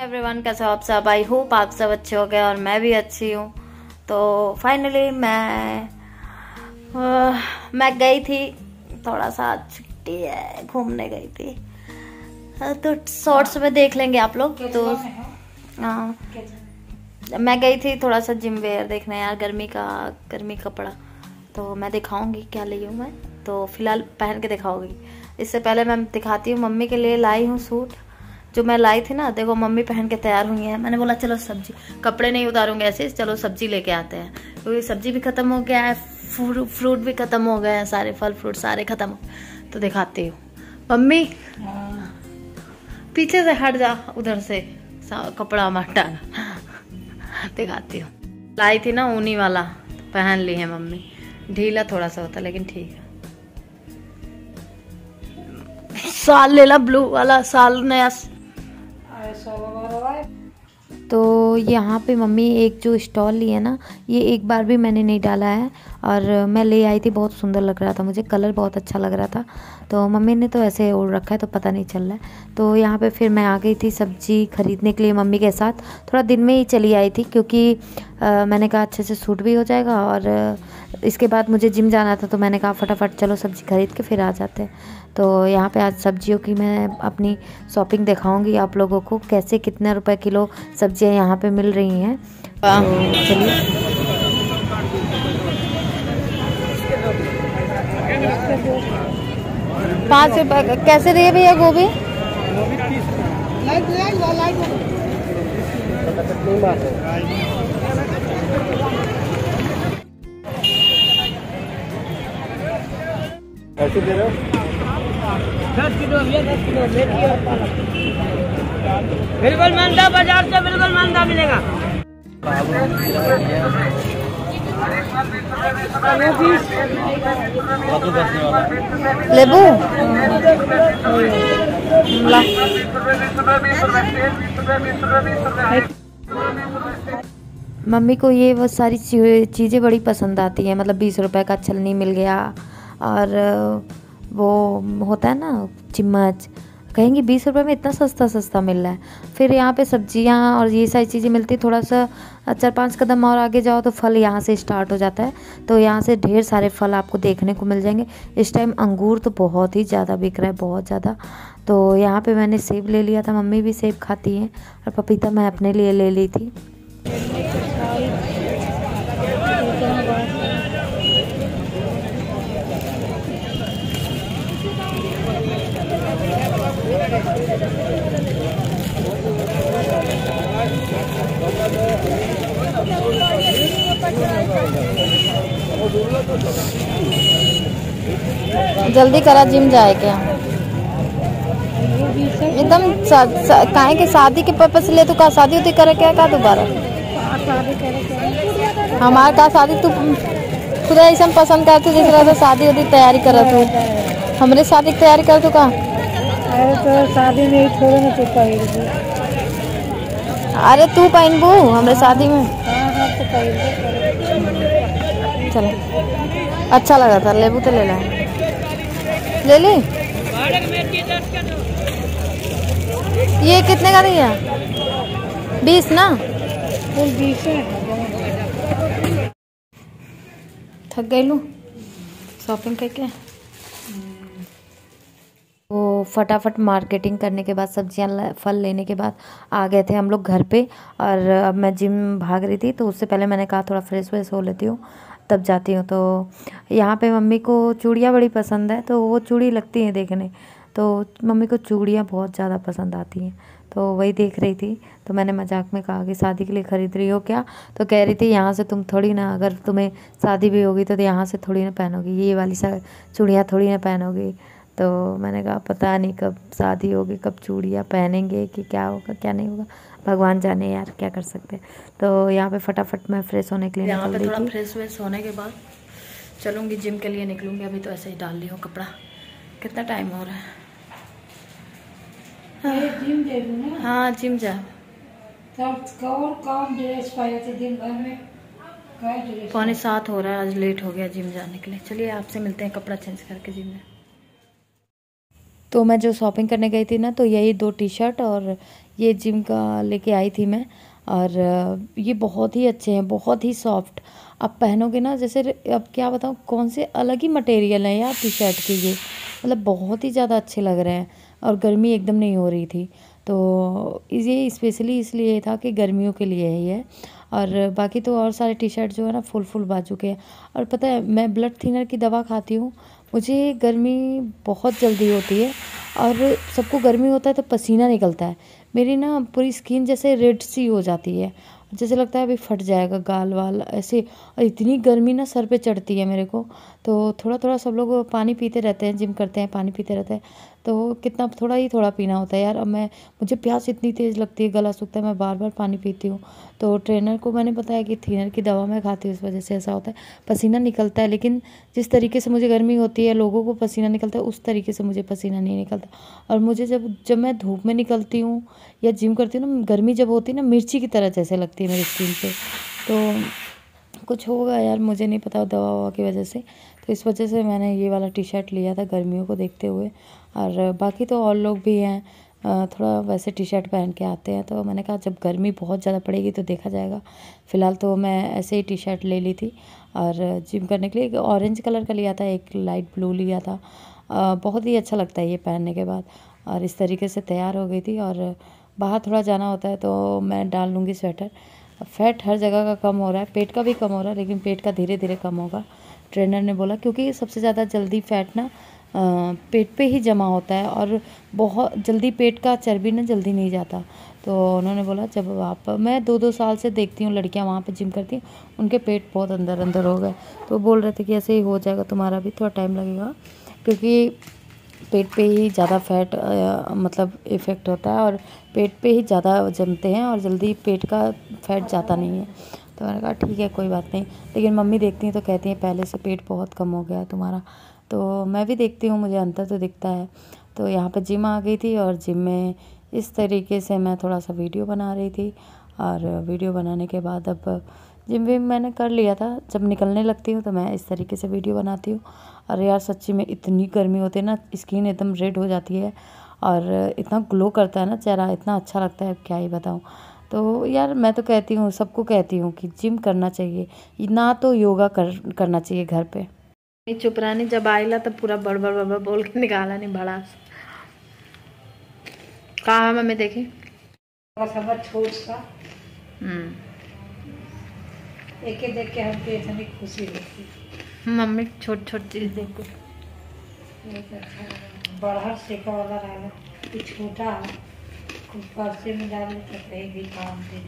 Everyone कैसे हो आप सब? आई होप आप सब अच्छे हो गए और मैं भी अच्छी हूँ। तो फाइनली मैं अह, मैं गई थी। थोड़ा सा छुट्टी है घूमने गई थी। तो शॉर्ट्स में देख लेंगे आप लोग। तो हाँ? मैं गई थी थोड़ा सा जिम वेयर देखने यार गर्मी का गर्मी कपड़ा तो मैं दिखाऊँगी क्या ली हूँ मैं। तो फ़िलहाल पहन के दिखाऊँगी इससे पहले मैं दिखाती हूँ मम्मी के लिए लाई हूँ सूट। जो मैं लाई थी ना, देखो मम्मी पहन के तैयार हुई है। मैंने बोला, चलो सब्ज़ी, कपड़े नहीं उतारूँगे ऐसे, चलो सब्ज़ी लेके आते हैं। क्योंकि सब्ज़ी भी खत्म हो गया है फ्रूट फ्रूट भी खत्म हो गए हैं, सारे फल फ्रूट सारे खत्म। तो दिखाती हूँ। मम्मी, पीछे से हट जा, उधर से, कपड़ा मटा। दिखाती हूँ। लाई थी ना ऊनी वाला, पहन ली है मम्मी। ढीला थोड़ा सा होता, लेकिन ठीक है। साल ले ला, ब्लू वाला साल नया तो यहाँ पे मम्मी एक जो स्टॉल ली है ना, ये एक बार भी मैंने नहीं डाला है। और मैं ले आई थी बहुत सुंदर लग रहा था मुझे कलर बहुत अच्छा लग रहा था। तो मम्मी ने तो ऐसे ओढ़ रखा है तो पता नहीं चल रहा है। तो यहाँ पे फिर मैं आ गई थी सब्ज़ी खरीदने के लिए मम्मी के साथ। थोड़ा दिन में ही चली आई थी क्योंकि अ, मैंने कहा अच्छे से सूट भी हो जाएगा और इसके बाद मुझे जिम जाना था तो मैंने कहा फटाफट चलो सब्ज़ी खरीद के फिर आ जाते हैं। तो यहाँ पे आज सब्जियों की मैं अपनी शॉपिंग दिखाऊँगी आप लोगों को कैसे कितने रुपए किलो सब्ज़ियाँ यहाँ पे मिल रही हैं। तो चलिए। पाँच रुपये कैसे दिए भैया गोभी? ऐसे दे रहे हो? दस किलो भैया दस किलो मेथी और पालक। बिल्कुल मंदा बाज़ार से बिल्कुल मंदा मिलेगा। लेबू? मम्मी को ये वो सारी चीज़ें बड़ी पसंद आती हैं। मतलब बीस रुपए का छलनी मिल गया और वो होता है ना, चम्मच। कहेंगी बीस रुपये में इतना सस्ता सस्ता मिल रहा है। फिर यहाँ पे सब्ज़ियाँ और ये सारी चीज़ें मिलती थोड़ा सा चार पाँच कदम और आगे जाओ तो फल यहाँ से स्टार्ट हो जाता है। तो यहाँ से ढेर सारे फल आपको देखने को मिल जाएँगे। इस टाइम अंगूर तो बहुत ही ज़्यादा बिक रहा है, बहुत ज़्यादा। तो यहाँ पे मैंने सेब ले लिया था, मम्मी भी सेब खाती हैं और पपीता मैं अपने लिए ले ली थी। जल्दी करा जिम जाए क्या एकदम काहे के शादी के पर्पज ले तू का शादी उदी करे क्या का दोबारा? हमार का शादी तू खुद ऐसा पसंद कर तू जिस तरह से शादी उदी तैयारी करत तू हमारे शादी की तैयारी कर तू का? अरे तो शादी में ही छोड़ो ना तो पहले अरे तू पहनबू हमरे शादी में। हाँ हाँ तो चलो। अच्छा लगा था लेबू तो ले ला। ले ली। ये कितने का दिया? बीस ना? बीस है। थक गई लू? शॉपिंग करके? वो फटाफट मार्केटिंग करने के बाद सब्ज़ियाँ फल लेने के बाद आ गए थे हम लोग घर पे। और अब मैं जिम भाग रही थी तो उससे पहले मैंने कहा थोड़ा फ्रेश व्रेश हो लेती हूँ। तब जाती हूँ। तो यहाँ पे मम्मी को चूड़ियाँ बड़ी पसंद है तो वो चूड़ी लगती हैं देखने। तो मम्मी को चूड़ियाँ बहुत ज़्यादा पसंद आती हैं। तो वही देख रही थी तो मैंने मज़ाक में कहा कि शादी के लिए ख़रीद रही हो क्या? तो कह रही थी, यहाँ से तुम थोड़ी ना, अगर तुम्हें शादी भी होगी तो यहाँ से थोड़ी ना पहनोगी, ये वाली सा चूड़ियाँ थोड़ी ना पहनोगी। तो मैंने कहा, पता नहीं कब शादी होगी, कब चूड़ियाँ पहनेंगे कि क्या होगा, क्या नहीं होगा? भगवान जाने यार क्या कर सकते हैं। तो यहाँ पे फटाफट मैं फ्रेश होने के लिए यहाँ पे थोड़ा फ्रेश व्रेश होने के बाद चलूँगी जिम के लिए निकलूँगी अभी तो ऐसे ही डाल ली हूँ कपड़ा। कितना टाइम हो रहा है? जिम हाँ जिम जा। ड्रेस पौने सात हो रहा है आज लेट हो गया जिम जाने के लिए। चलिए आपसे मिलते हैं कपड़ा चेंज करके जिम में। तो मैं जो शॉपिंग करने गई थी ना तो यही दो टी शर्ट और ये जिम का लेके आई थी मैं। और ये बहुत ही अच्छे हैं, बहुत ही सॉफ्ट। आप पहनोगे ना, जैसे अब क्या बताऊँ, कौन से अलग ही मटेरियल हैं यार टी शर्ट के ये। मतलब बहुत ही ज़्यादा अच्छे लग रहे हैं और गर्मी एकदम नहीं हो रही थी। तो ये स्पेशली इसलिए था कि गर्मियों के लिए ही है और बाकी तो और सारे टी शर्ट जो है ना फुल फुल बाजू के और पता है, मैं ब्लड थिनर की दवा खाती हूँ। मुझे गर्मी बहुत जल्दी होती है और सबको गर्मी होता है तो पसीना निकलता है। मेरी ना पूरी स्किन जैसे रेड सी हो जाती है। जैसे लगता है अभी फट जाएगा गाल वाल ऐसे। और इतनी गर्मी ना सर पे चढ़ती है मेरे को। तो थोड़ा थोड़ा सब लोग पानी पीते रहते हैं जिम करते हैं, पानी पीते रहते हैं। तो कितना थोड़ा ही थोड़ा पीना होता है यार। अब मैं, मुझे प्यास इतनी तेज़ लगती है, गला सूखता है, मैं बार बार पानी पीती हूँ। तो ट्रेनर को मैंने बताया कि थीनर की दवा मैं खाती हूँ, इस वजह से ऐसा होता है। पसीना निकलता है, लेकिन जिस तरीके से मुझे गर्मी होती है, लोगों को पसीना निकलता है, उस तरीके से मुझे पसीना नहीं निकलता। और मुझे जब जब मैं धूप में निकलती हूँ या जिम करती हूँ ना, गर्मी जब होती है ना, मिर्ची की तरह जैसे लगती है मेरी स्किन पे। तो कुछ होगा यार, मुझे नहीं पता दवा ववा की वजह से। तो इस वजह से मैंने ये वाला टी शर्ट लिया था गर्मियों को देखते हुए। और बाकी तो और लोग भी हैं थोड़ा वैसे टी शर्ट पहन के आते हैं तो मैंने कहा जब गर्मी बहुत ज़्यादा पड़ेगी तो देखा जाएगा। फ़िलहाल तो मैं ऐसे ही टी शर्ट ले ली थी। और जिम करने के लिए एक ऑरेंज कलर का लिया था, एक लाइट ब्लू लिया था। बहुत ही अच्छा लगता है ये पहनने के बाद। और इस तरीके से तैयार हो गई थी। और बाहर थोड़ा जाना होता है तो मैं डाल लूँगी स्वेटर फैट हर जगह का कम हो रहा है, पेट का भी कम हो रहा है, लेकिन पेट का धीरे धीरे कम होगा। ट्रेनर ने बोला, क्योंकि सबसे ज़्यादा जल्दी फैट ना पेट पे ही जमा होता है और बहुत जल्दी पेट का चर्बी ना जल्दी नहीं जाता। तो उन्होंने बोला, जब आप, मैं दो दो साल से देखती हूँ लड़कियाँ वहाँ पे जिम करती हैं, उनके पेट बहुत अंदर अंदर हो गए। तो बोल रहे थे कि ऐसे ही हो जाएगा, तुम्हारा भी थोड़ा टाइम लगेगा, क्योंकि पेट पे ही ज़्यादा फैट मतलब इफ़ेक्ट होता है और पेट पे ही ज़्यादा जमते हैं और जल्दी पेट का फैट जाता नहीं है। तो मैंने कहा, ठीक है, कोई बात नहीं। लेकिन मम्मी देखती हैं तो कहती हैं, पहले से पेट बहुत कम हो गया है तुम्हारा। तो मैं भी देखती हूँ, मुझे अंतर तो दिखता है। तो यहाँ पर जिम आ गई थी और जिम में इस तरीके से मैं थोड़ा सा वीडियो बना रही थी। और वीडियो बनाने के बाद अब जिम भी मैंने कर लिया था। जब निकलने लगती हूँ तो मैं इस तरीके से वीडियो बनाती हूँ। और यार, सच्ची में इतनी गर्मी होती है ना, स्किन एकदम रेड हो जाती है। और इतना ग्लो करता है ना चेहरा, इतना अच्छा लगता है क्या ही बताऊँ। तो यार मैं तो कहती हूँ सबको कहती हूँ कि जिम करना चाहिए। ना तो योगा कर करना चाहिए घर पे। चुप रानी जब आईला तब पूरा बड़ बड़ बड़ बोल के निकाला नहीं बड़ा कहा है मम्मी देखी? छोट सा हम्म। एक देख के हमको इतनी खुशी होती। मम्मी छोट छोट चीज़ देख। के बड़ा सेका वाला रहना छोटा है। पर्से में डाल तो कहीं भी काम दे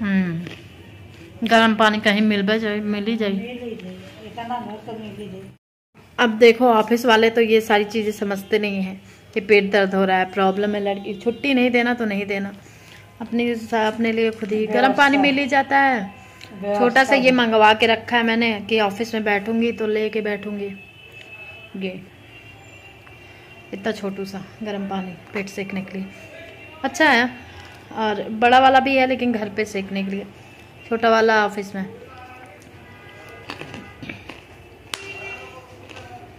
हम्म। गर्म पानी कहीं मिल जाए मिल ही जाए। मिल ही जाए इतना तो मिल ही जाए। अब देखो ऑफ़िस वाले तो ये सारी चीज़ें समझते नहीं हैं कि पेट दर्द हो रहा है प्रॉब्लम है लड़की छुट्टी नहीं देना तो नहीं देना। अपने अपने लिए खुद ही गर्म पानी मिल ही जाता है। छोटा सा ये मंगवा के रखा है मैंने कि ऑफ़िस में बैठूँगी तो ले के बैठूँगी। ये इतना छोटू सा गर्म पानी पेट सेकने के लिए। अच्छा है, और बड़ा वाला भी है लेकिन घर पे सेकने के लिए, छोटा वाला ऑफ़िस में।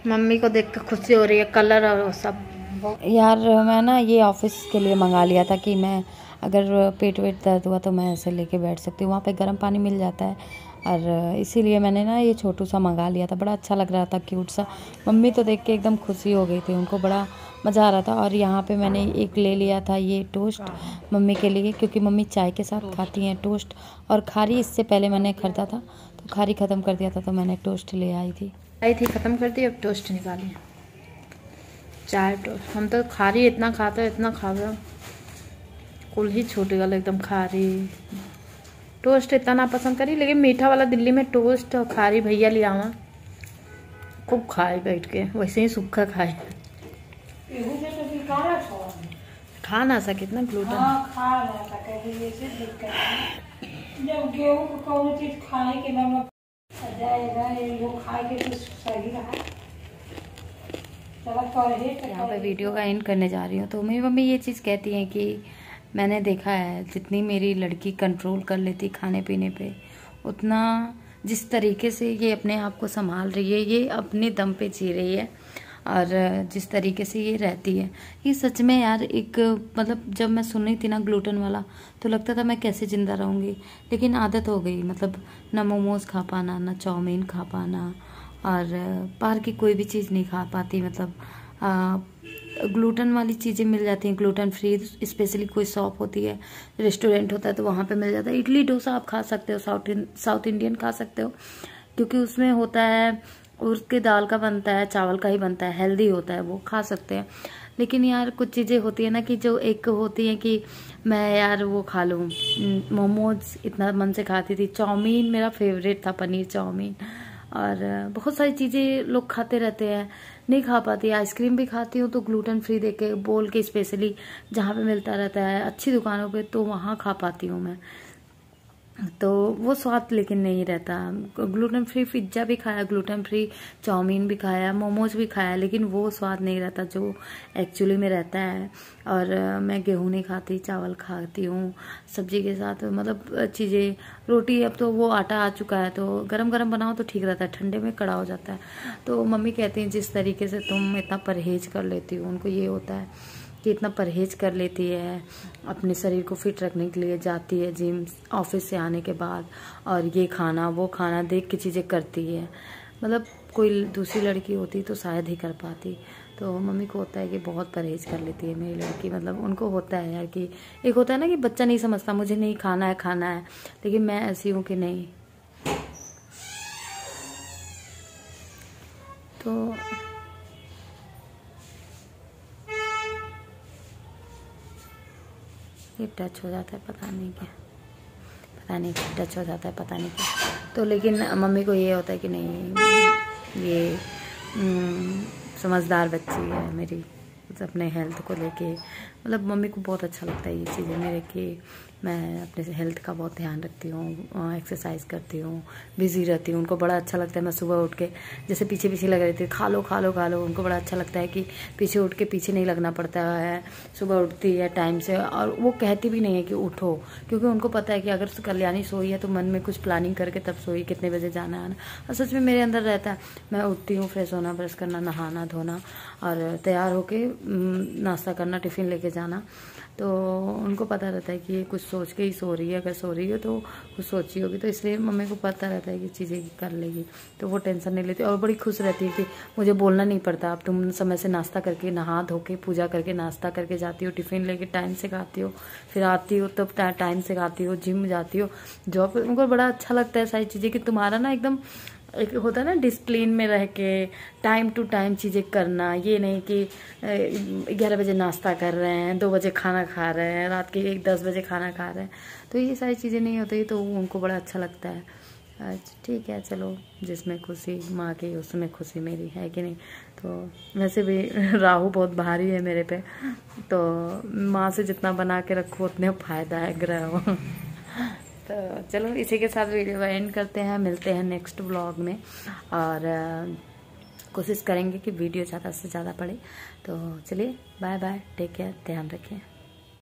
मम्मी को देख कर खुशी हो रही है कलर और सब। यार, मैं ना ये ऑफ़िस के लिए मंगा लिया था कि मैं अगर पेट वेट दर्द हुआ तो मैं ऐसे लेके बैठ सकती हूँ, वहाँ पे गर्म पानी मिल जाता है। और इसीलिए मैंने ना ये छोटू सा मंगा लिया था, बड़ा अच्छा लग रहा था क्यूट सा। मम्मी तो देख के एकदम खुशी हो गई थी, उनको बड़ा मज़ा आ रहा था और यहाँ पे मैंने एक ले लिया था ये टोस्ट मम्मी के लिए क्योंकि मम्मी चाय के साथ खाती हैं टोस्ट और खारी इससे पहले मैंने ख़रीदा था तो खारी ख़त्म कर दिया था तो मैंने टोस्ट ले आई थी। आई थी ख़त्म कर दी अब टोस्ट निकाली चाय टोस्ट हम तो खारी इतना खाते हैं इतना खा गए कुल ही छोटे वाला एकदम खारी। टोस्ट इतना ना पसंद करी लेकिन मीठा वाला दिल्ली में टोस्ट और खारी भैया लिया हुआ खूब खाए बैठ के वैसे ही सूखा खाए। खा ना सके इतना ग्लूटन हाँ खा रहा था कभी ऐसे दिक्कत जब गेहूँ को कौन चीज़ खाए के ना जाएगा वो खाए के तो सही रहा। यहाँ पे वीडियो का एंड करने जा रही हूँ तो मेरी मम्मी ये चीज़ कहती हैं कि मैंने देखा है जितनी मेरी लड़की कंट्रोल कर लेती खाने पीने पे उतना जिस तरीके से ये अपने आप को संभाल रही है ये अपने दम पे जी रही है और जिस तरीके से ये रहती है। ये सच में यार एक मतलब जब मैं सुन रही थी ना ग्लूटन वाला तो लगता था मैं कैसे ज़िंदा रहूँगी। लेकिन आदत हो गई मतलब ना मोमोज़ खा पाना ना चाउमीन खा पाना और बाहर की कोई भी चीज़ नहीं खा पाती मतलब आ, ग्लूटन वाली चीज़ें मिल जाती हैं ग्लूटन फ्री स्पेशली कोई शॉप होती है रेस्टोरेंट होता है तो वहाँ पे मिल जाता है। इडली डोसा आप खा सकते हो साउथ साउथ इंडियन खा सकते हो क्योंकि उसमें होता है उसके दाल का बनता है, चावल का ही बनता है हेल्दी होता है वो, खा सकते हैं। लेकिन यार कुछ चीज़ें होती है ना कि जो एक होती है कि मैं यार वो खा लूँ। मोमोज इतना मन से खाती थी। चाउमीन मेरा फेवरेट था, पनीर चाउमीन। और बहुत सारी चीज़ें लोग खाते रहते हैं। नहीं खा पाती, आइसक्रीम भी खाती हूँ तो ग्लूटेन फ्री दे के बोल के स्पेशली जहाँ पे मिलता रहता है, अच्छी दुकानों पे तो वहाँ खा पाती हूँ मैं। तो वो स्वाद लेकिन नहीं रहता। ग्लूटेन फ्री पिज़्ज़ा भी खाया, ग्लूटेन फ्री चाउमीन भी खाया, मोमोज भी खाया, लेकिन वो स्वाद नहीं रहता जो एक्चुअली में रहता है। और मैं गेहूँ नहीं खाती, चावल खाती हूँ। सब्ज़ी के साथ मतलब चीज़ें, रोटी अब तो वो आटा आ चुका है तो गरम गरम बनाओ तो ठीक रहता है, ठंडे में कड़ा हो जाता है। तो मम्मी कहती हैं, जिस तरीके से तुम इतना परहेज कर लेती हो, उनको ये होता है कि इतना परहेज कर लेती है, अपने शरीर को फिट रखने के लिए जाती है जिम ऑफ़िस से आने के बाद और ये खाना, वो खाना देख के चीज़ें करती है। मतलब कोई दूसरी लड़की होती तो शायद ही कर पाती। तो मम्मी को होता है कि बहुत परहेज कर लेती है मेरी लड़की। मतलब उनको होता है यार कि एक होता है ना कि बच्चा नहीं समझता, मुझे नहीं खाना है खाना है। लेकिन मैं ऐसी हूँ कि नहीं। तो ये टच हो जाता है पता नहीं क्या। पता नहीं टच हो जाता है पता नहीं क्या। तो लेकिन मम्मी को ये होता है कि नहीं ये हम्म, समझदार बच्ची है मेरी अपने हेल्थ को लेके। मतलब मम्मी को बहुत अच्छा लगता है ये चीज़ें मेरे कि। मैं अपने हेल्थ का बहुत ध्यान रखती हूँ एक्सरसाइज करती हूँ बिज़ी रहती हूँ, उनको बड़ा अच्छा लगता है मैं सुबह उठ के, जैसे पीछे पीछे लग रही थी, खा लो खा लो खा लो। उनको बड़ा अच्छा लगता है कि पीछे उठ के पीछे नहीं लगना पड़ता है, सुबह उठती है टाइम से, और वो कहती भी नहीं है कि उठो, क्योंकि उनको पता है कि अगर कल्याणी सोई है तो मन में कुछ प्लानिंग करके तब सोई, कितने बजे जाना, आना। और सच में मेरे अंदर रहता है, मैं उठती हूँ फ्रेश होना ब्रश करना, नहाना, धोना, और तैयार होके नाश्ता करना टिफ़िन लेके जाना। तो उनको पता रहता है कि ये कुछ सोच के ही सो रही है, अगर सो रही है तो कुछ सोची होगी तो इसलिए मम्मी को पता रहता है कि चीज़ें कर लेगी तो वो टेंशन नहीं लेती और बड़ी खुश रहती है कि मुझे बोलना नहीं पड़ता। अब तुम समय से नाश्ता करके, नहा धो के, पूजा करके, नाश्ता करके जाती हो, टिफ़िन लेके टाइम से खाती हो, फिर आती हो, तब टाइम से खाती हो, जिम जाती हो, जॉब, उनको बड़ा अच्छा लगता है सारी चीज़ें कि तुम्हारा ना एकदम एक होता है ना डिसिप्लिन में रह के टाइम टू टाइम चीज़ें करना, ये नहीं कि ग्यारह बजे नाश्ता कर रहे हैं, दो बजे खाना खा रहे हैं, रात के एक दस बजे खाना खा रहे हैं। तो ये सारी चीज़ें नहीं होती तो उनको बड़ा अच्छा लगता है। अच्छा ठीक है, चलो, जिसमें खुशी, माँ की, उसमें खुशी मेरी है कि नहीं। तो वैसे भी राहु बहुत भारी है मेरे पे। तो माँ से जितना बना के रखो, उतने फ़ायदा है ग्रह तो चलो, इसी के साथ वीडियो का एंड करते हैं। मिलते हैं नेक्स्ट ब्लॉग में। और कोशिश करेंगे कि वीडियो ज़्यादा से ज़्यादा पड़े तो चलिए बाय बाय टेक केयर ध्यान रखें।